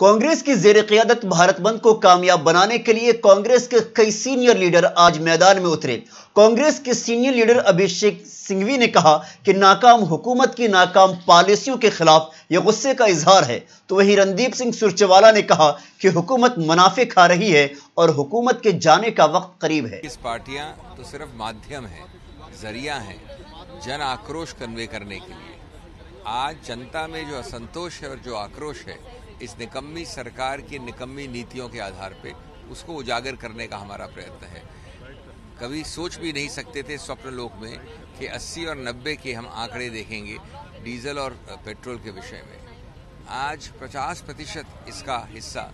कांग्रेस की जेर क्यादत भारत बंद को कामयाब बनाने के लिए कांग्रेस के कई सीनियर लीडर आज मैदान में उतरे। कांग्रेस के सीनियर लीडर अभिषेक सिंघवी ने कहा कि नाकाम हुकूमत की नाकाम पॉलिसियों के खिलाफ यह गुस्से का इजहार है। तो वहीं रणदीप सिंह सुरजेवाला ने कहा कि हुकूमत मुनाफे खा रही है और हुकूमत के जाने का वक्त करीब है। इस पार्टियाँ तो सिर्फ़ माध्यम है, ज़रिया है, जन आक्रोश कन्वे करने के लिए। आज जनता में जो असंतोष है और जो आक्रोश है, इस निकम्मी सरकार की, निकम्मी नीतियों के आधार पे, उसको उजागर करने का हमारा प्रयत्न है। कभी सोच भी नहीं सकते थे स्वप्न लोक में कि 80 और 90 के हम आंकड़े देखेंगे डीजल और पेट्रोल के विषय में। आज 50 प्रतिशत इसका हिस्सा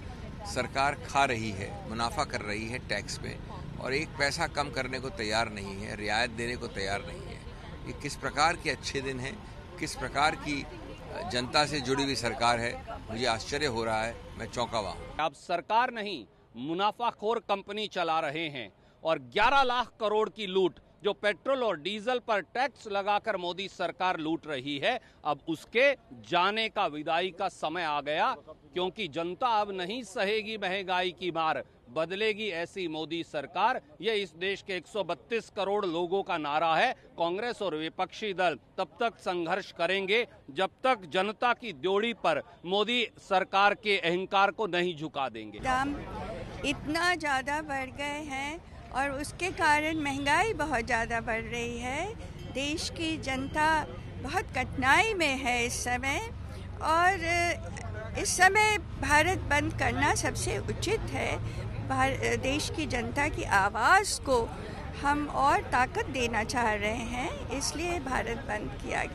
सरकार खा रही है, मुनाफा कर रही है टैक्स में, और एक पैसा कम करने को तैयार नहीं है, रियायत देने को तैयार नहीं है। ये किस प्रकार के अच्छे दिन हैं? किस प्रकार की जनता से जुड़ी हुई सरकार है? मुझे आश्चर्य हो रहा है, मैं चौंका हुआ अब सरकार नहीं, मुनाफाखोर कंपनी चला रहे हैं और 11 लाख करोड़ की लूट, जो पेट्रोल और डीजल पर टैक्स लगाकर मोदी सरकार लूट रही है, अब उसके जाने का विदाई का समय आ गया। क्योंकि जनता अब नहीं सहेगी महँगाई की मार। बदलेगी ऐसी मोदी सरकार। ये इस देश के 132 करोड़ लोगों का नारा है। कांग्रेस और विपक्षी दल तब तक संघर्ष करेंगे जब तक जनता की द्योड़ी पर मोदी सरकार के अहंकार को नहीं झुका देंगे। दाम इतना ज़्यादा बढ़ गए हैं और उसके कारण महँगाई बहुत ज़्यादा बढ़ रही है। देश की जनता बहुत कठिनाई में है इस समय और इस समय भारत बंद करना सबसे उचित है। देश की जनता की आवाज़ को हम और ताकत देना चाह रहे हैं, इसलिए भारत बंद किया गया।